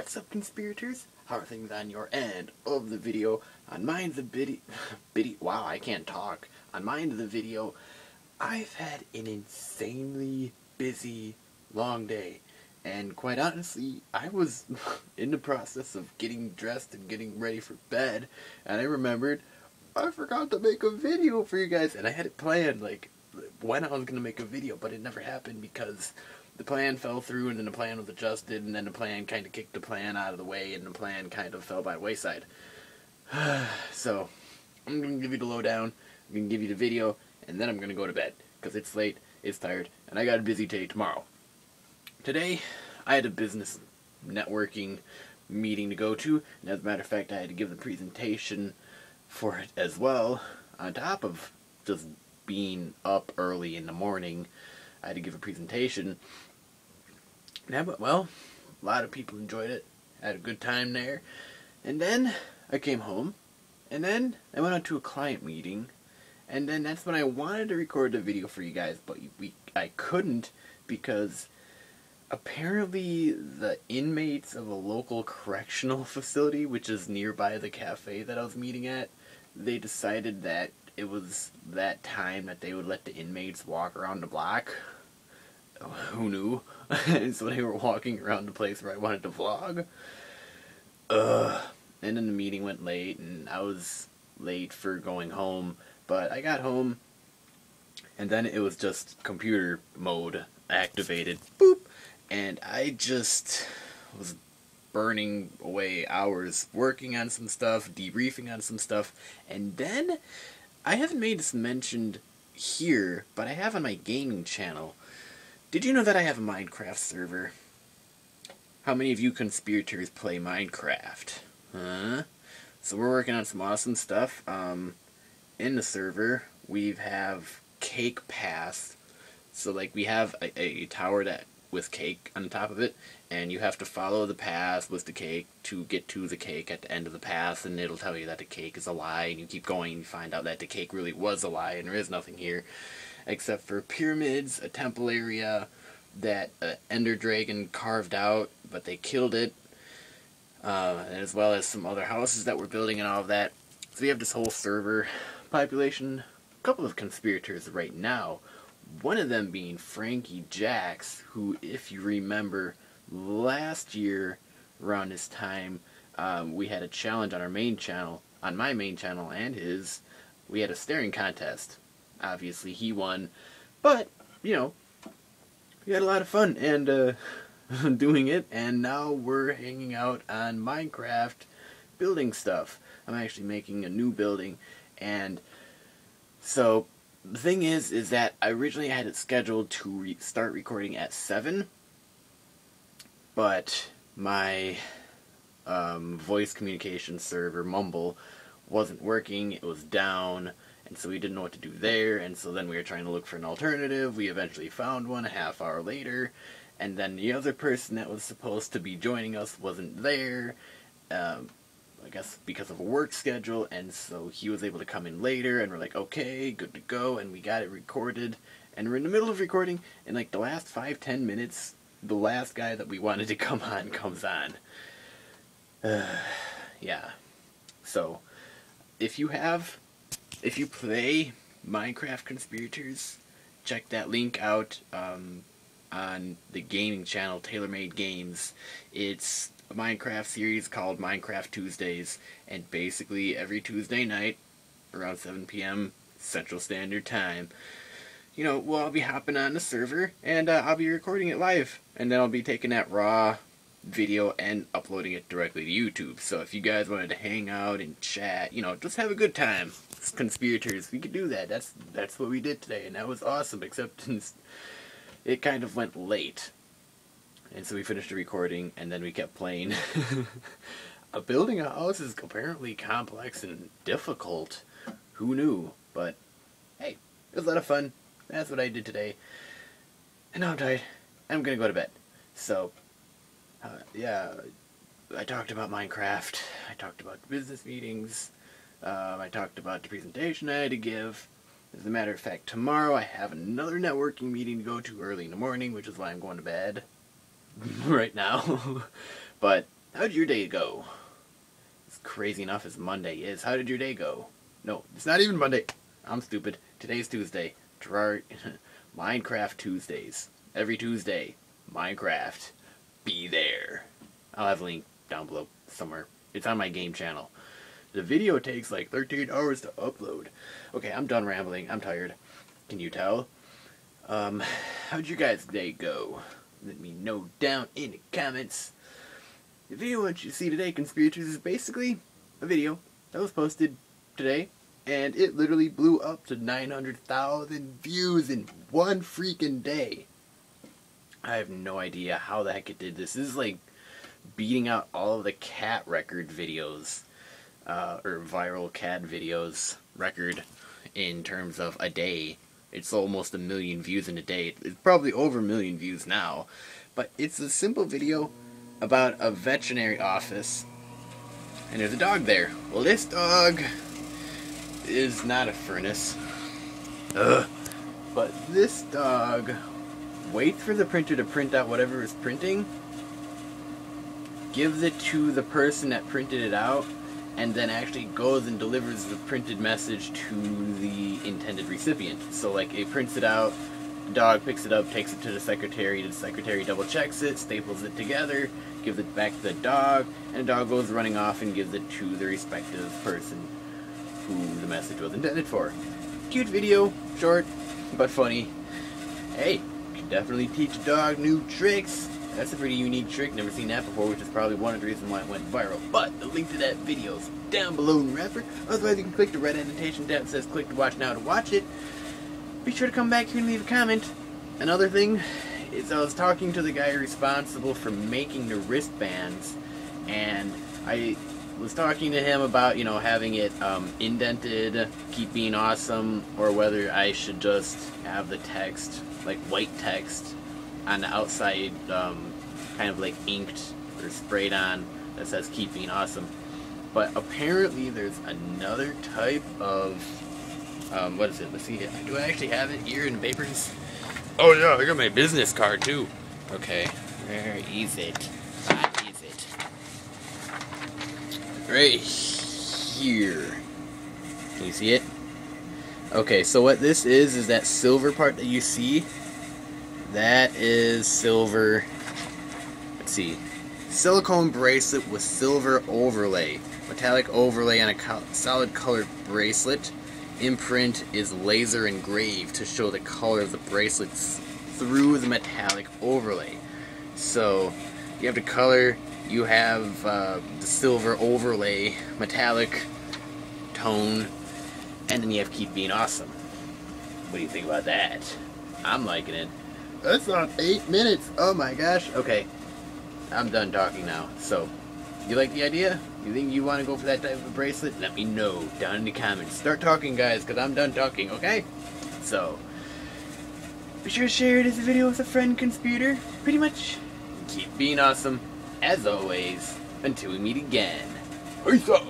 What's up, conspirators? How are things on your end of the video? On mine, the biddy, biddy, wow, I can't talk. On mine, the video, I've had an insanely busy, long day. And quite honestly, I was in the process of getting dressed and getting ready for bed, and I remembered I forgot to make a video for you guys, and I had it planned, like, when I was going to make a video, but it never happened because the plan fell through and then the plan was adjusted and then the plan kind of kicked the plan out of the way and the plan kind of fell by the wayside. so, I'm going to give you the lowdown, I'm going to give you the video, and then I'm going to go to bed because it's late, it's tired, and I got a busy day tomorrow. Today, I had a business networking meeting to go to, and as a matter of fact, I had to give the presentation for it as well, on top of just being up early in the morning. I had to give a presentation yeah, but well, a lot of people enjoyed it. Had a good time there. And then I came home. And then I went on to a client meeting. And then that's when I wanted to record the video for you guys, but we I couldn't because apparently the inmates of a local correctional facility, which is nearby the cafe that I was meeting at, they decided that it was that time that they would let the inmates walk around the block who knew? so they were walking around the place where I wanted to vlog. Ugh. And then the meeting went late, and I was late for going home. But I got home, and then it was just computer mode activated. Boop! And I just was burning away hours working on some stuff, debriefing on some stuff, and then I haven't made this mentioned here, but I have on my gaming channel did you know that I have a Minecraft server? How many of you conspirators play Minecraft? Huh? So we're working on some awesome stuff. Um, in the server, we have cake paths. So like we have a, a tower that with cake on top of it, and you have to follow the path with the cake to get to the cake at the end of the path, and it'll tell you that the cake is a lie, and you keep going, and you find out that the cake really was a lie, and there is nothing here except for pyramids, a temple area that uh, Ender Dragon carved out, but they killed it, uh, as well as some other houses that we're building and all of that. So we have this whole server population, a couple of conspirators right now, one of them being Frankie Jacks, who, if you remember, last year around this time, um, we had a challenge on our main channel, on my main channel and his, we had a staring contest obviously he won. But, you know, we had a lot of fun and uh, doing it, and now we're hanging out on Minecraft building stuff. I'm actually making a new building, and so the thing is, is that I originally had it scheduled to re start recording at 7, but my um, voice communication server, Mumble, wasn't working, it was down, and so we didn't know what to do there, and so then we were trying to look for an alternative. We eventually found one a half hour later, and then the other person that was supposed to be joining us wasn't there. Um, I guess because of a work schedule, and so he was able to come in later, and we're like, okay, good to go, and we got it recorded, and we're in the middle of recording, and like the last five, ten minutes, the last guy that we wanted to come on comes on. Uh, yeah. So, if you have if you play Minecraft Conspirators, check that link out um, on the gaming channel TaylorMade Games. It's a Minecraft series called Minecraft Tuesdays, and basically every Tuesday night around 7 p.m. Central Standard Time, you know, well, I'll be hopping on the server and uh, I'll be recording it live, and then I'll be taking that raw video and uploading it directly to YouTube. So if you guys wanted to hang out and chat, you know, just have a good time, conspirators, we could do that. That's that's what we did today, and that was awesome. Except it kind of went late, and so we finished the recording, and then we kept playing. a building a house is apparently complex and difficult. Who knew? But hey, it was a lot of fun. That's what I did today. And now I'm tired. I'm gonna go to bed. So uh, yeah, I talked about Minecraft. I talked about business meetings. Um, I talked about the presentation I had to give. As a matter of fact, tomorrow I have another networking meeting to go to early in the morning, which is why I'm going to bed right now. but how'd your day go? It's crazy enough as Monday is. How did your day go? No, it's not even Monday. I'm stupid. Today's Tuesday. Gerard, Minecraft Tuesdays. Every Tuesday, Minecraft. Be there. I'll have a link down below somewhere. It's on my game channel. The video takes like 13 hours to upload. Okay, I'm done rambling. I'm tired. Can you tell? Um, how'd you guys' day go? Let me know down in the comments. The video what you see today, Conspirators, is basically a video that was posted today, and it literally blew up to 900,000 views in one freaking day. I have no idea how the heck it did this. This is like beating out all of the cat record videos, uh, or viral cat videos record in terms of a day. It's almost a million views in a day. It's probably over a million views now. But it's a simple video about a veterinary office. And there's a dog there. Well, this dog is not a furnace. Ugh. But this dog waits for the printer to print out whatever is printing, gives it to the person that printed it out, and then actually goes and delivers the printed message to the intended recipient. So, like, it prints it out, dog picks it up, takes it to the secretary, the secretary double checks it, staples it together, gives it back to the dog, and the dog goes running off and gives it to the respective person who the message was intended for. Cute video, short, but funny. Hey, can definitely teach a dog new tricks. That's a pretty unique trick, never seen that before, which is probably one of the reasons why it went viral. But the link to that video is down below in the wrapper. Otherwise, you can click the red annotation tab that says click to watch now to watch it. Be sure to come back here and leave a comment. Another thing is I was talking to the guy responsible for making the wristbands, and I was talking to him about, you know, having it um, indented, keep being awesome, or whether I should just have the text, like white text, on the outside, um, kind of like inked or sprayed on that says keep being awesome. But apparently there's another type of, um, what is it? Let's see, do I actually have it here in the papers? Oh yeah, I got my business card too. Okay, where is it? What is it? Right here. Can you see it? Okay, so what this is, is that silver part that you see, that is silver, let's see, silicone bracelet with silver overlay, metallic overlay on a co solid colored bracelet. Imprint is laser engraved to show the color of the bracelets through the metallic overlay. So you have the color, you have uh, the silver overlay, metallic tone, and then you have keep being awesome. What do you think about that? I'm liking it. That's not eight minutes. Oh my gosh. Okay, I'm done talking now. So, you like the idea? You think you want to go for that type of bracelet? Let me know down in the comments. Start talking, guys, because I'm done talking, okay? So, be sure to share this video with a friend conspirator. Pretty much, keep being awesome, as always, until we meet again. Peace out!